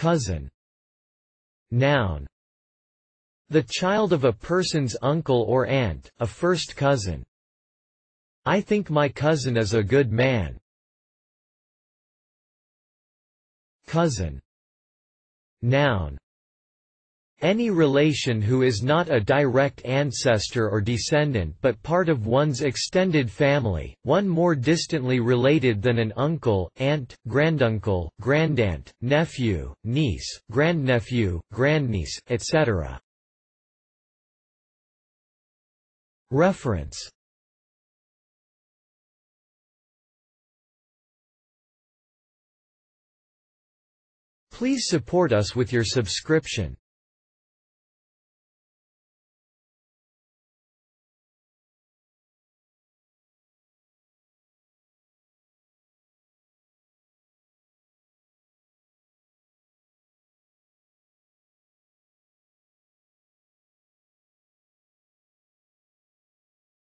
Cousin. Noun. The child of a person's uncle or aunt, a first cousin. I think my cousin is a good man. Cousin. Noun. Any relation who is not a direct ancestor or descendant but part of one's extended family, one more distantly related than an uncle, aunt, granduncle, grandaunt, nephew, niece, grandnephew, grandniece, etc. Reference Please support us with your subscription.